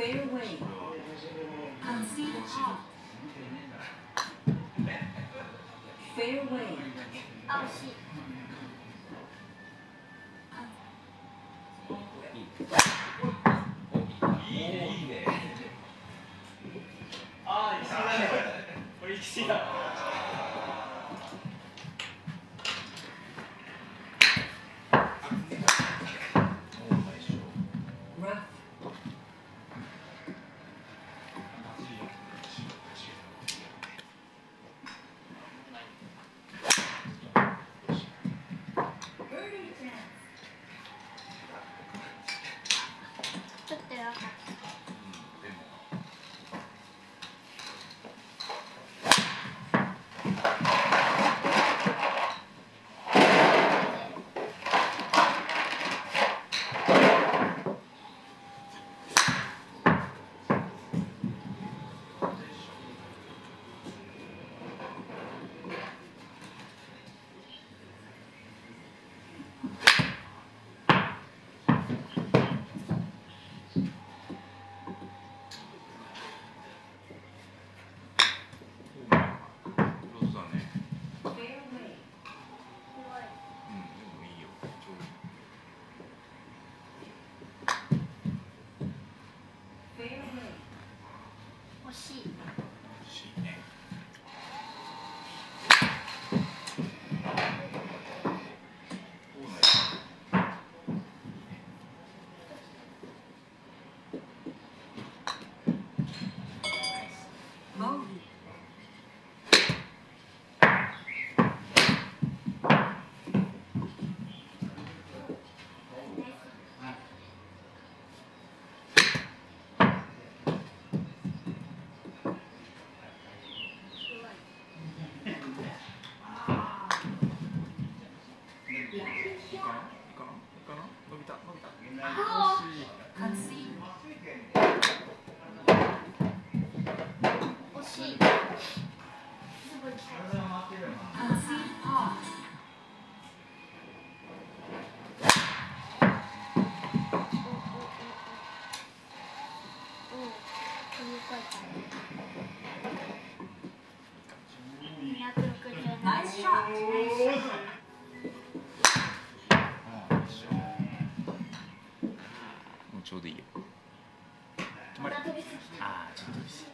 fairway. Concede half. Fairway. Oh, shit. Yeah. 안 녕. 欲しい。ちょうどいいよ。止まれ。ああ、ちょっと。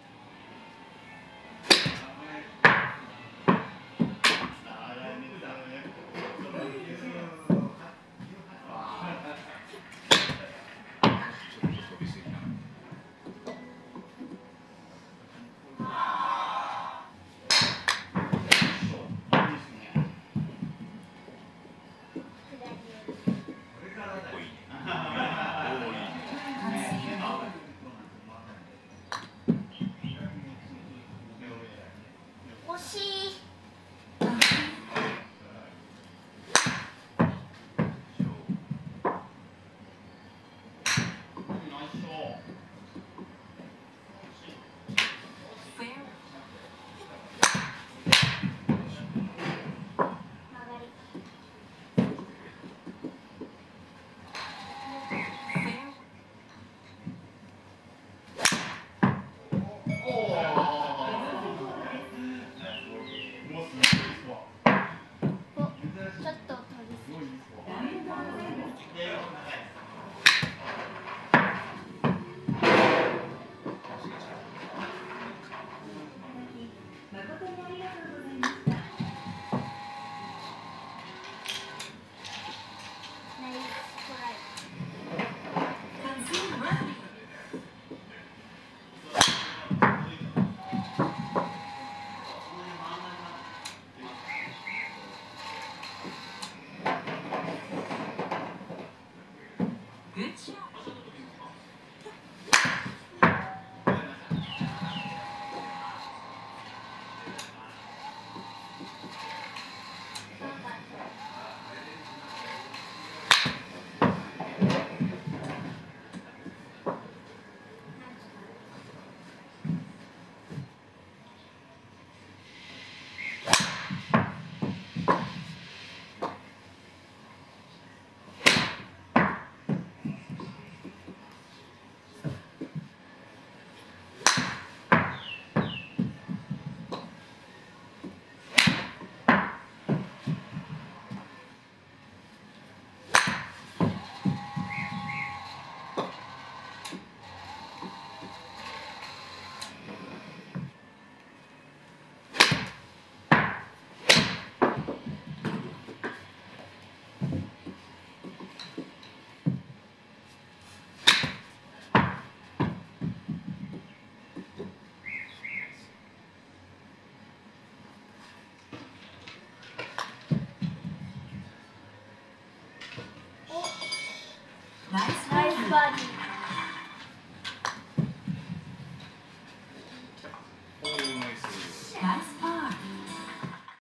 しい。everybody.